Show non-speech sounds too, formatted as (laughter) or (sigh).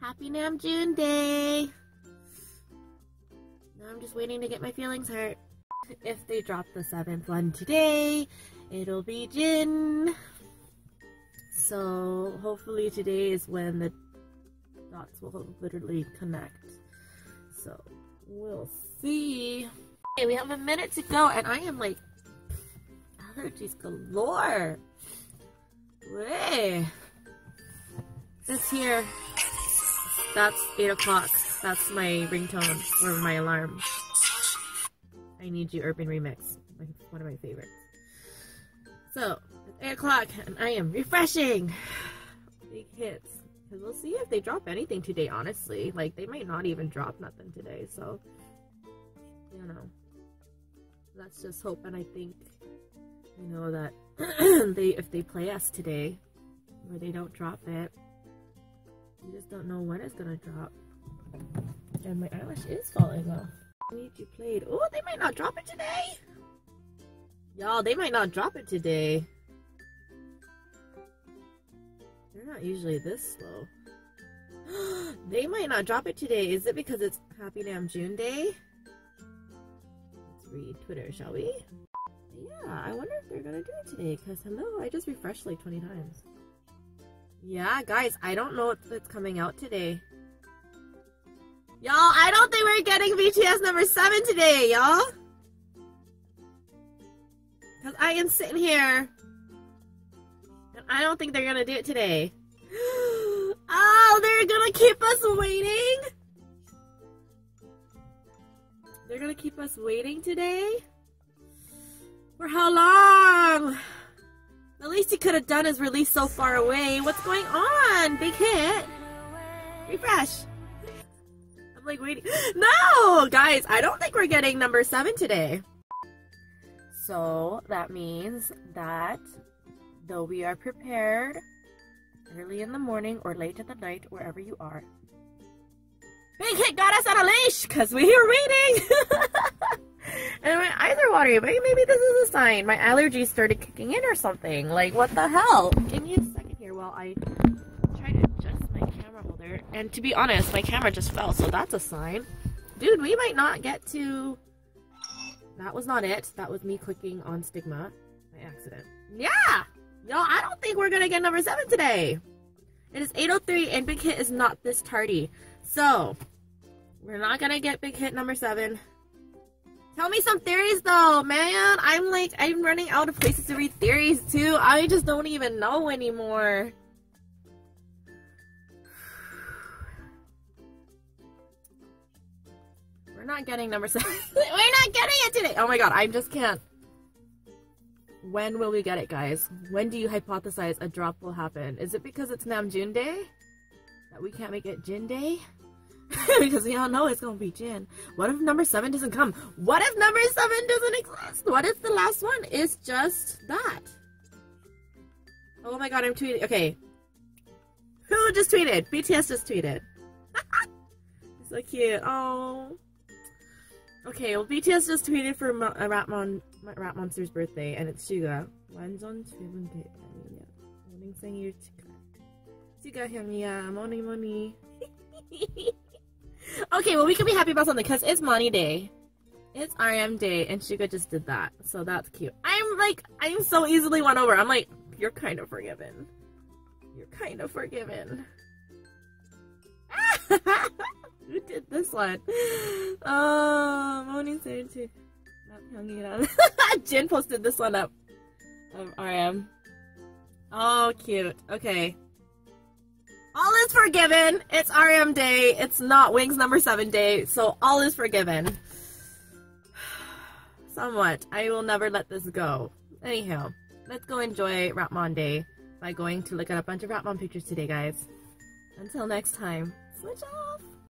Happy Namjoon Day! Now I'm just waiting to get my feelings hurt. If they drop the seventh one today, it'll be Jin. So hopefully today is when the dots will literally connect. So we'll see. Okay, we have a minute to go and I am like allergies galore. Way. This here, that's 8 o'clock. That's my ringtone or my alarm. I Need You Urban Remix. One of my favorites. So, it's 8 o'clock and I am refreshing. Big hits. Because we'll see if they drop anything today, honestly. Like, they might not even drop nothing today, so... You know. Let's just hope and I think, you know, that (clears throat) they if they play us today, or they don't drop it, we just don't know when it's gonna drop. And my eyelash is falling off. Need you played. Oh, they might not drop it today. Y'all, they might not drop it today. They're not usually this slow. (gasps) they might not drop it today. Is it because it's Happy Namjoon Day? Let's read Twitter, shall we? Yeah, I wonder if they're gonna do it today. Because, hello, I just refreshed like 20 times. Yeah, guys, I don't know what's coming out today. Y'all, I don't think we're getting BTS number 7 today, y'all. Because I am sitting here. And I don't think they're gonna do it today. (gasps) oh, they're gonna keep us waiting? They're gonna keep us waiting today? For how long? The least he could have done is release so far away. What's going on? Big hit. Refresh. I'm like waiting. (gasps) No! Guys, I don't think we're getting number seven today. So that means that though we are prepared early in the morning or late in the night, wherever you are, Big Hit got us on a leash because we are waiting. (laughs) and my eyes are watery. Maybe, maybe this is a sign. My allergies started kicking in or something. Like, what the hell? Give me a second here while I try to adjust my camera holder. And to be honest, my camera just fell, so that's a sign. Dude, we might not get to... That was not it. That was me clicking on Stigma by accident. Yeah! Y'all, I don't think we're gonna get number 7 today. It is 8.03 and Big Hit is not this tardy. So, we're not gonna get Big Hit number 7. Tell me some theories though, man. I'm like, I'm running out of places to read theories too. I just don't even know anymore. (sighs) We're not getting number seven. (laughs) We're not getting it today. Oh my god, I just can't. When will we get it, guys? When do you hypothesize a drop will happen? Is it because it's Namjoon Day? That we can't make it Jin Day? (laughs) because we all know it's gonna be Jin. What if number seven doesn't come? What if number seven doesn't exist? What if the last one is just that? Oh my god, I'm tweeting. Okay. Who just tweeted? BTS just tweeted. (laughs) so cute. Oh. Okay, well, BTS just tweeted for Mo- uh, Rat, Mon- Rap Monster's birthday, and it's Suga. 완전 죽은 게 아니냐. 오늘 생일 축하. Suga, 향이야. 모니, 모니 okay, well, we can be happy about something because it's Money Day. It's RM Day, and Suga just did that, so that's cute. I'm like, I'm so easily won over. I'm like, you're kind of forgiven. You're kind of forgiven. (laughs) Who did this one? Oh, morning too. Jin posted this one up of RM. Oh, cute. Okay. All is forgiven. It's RM day. It's not Wings number seven day, so all is forgiven. (sighs) Somewhat. I will never let this go. Anyhow, let's go enjoy Rapmon Day by going to look at a bunch of Rapmon pictures today, guys. Until next time, switch off!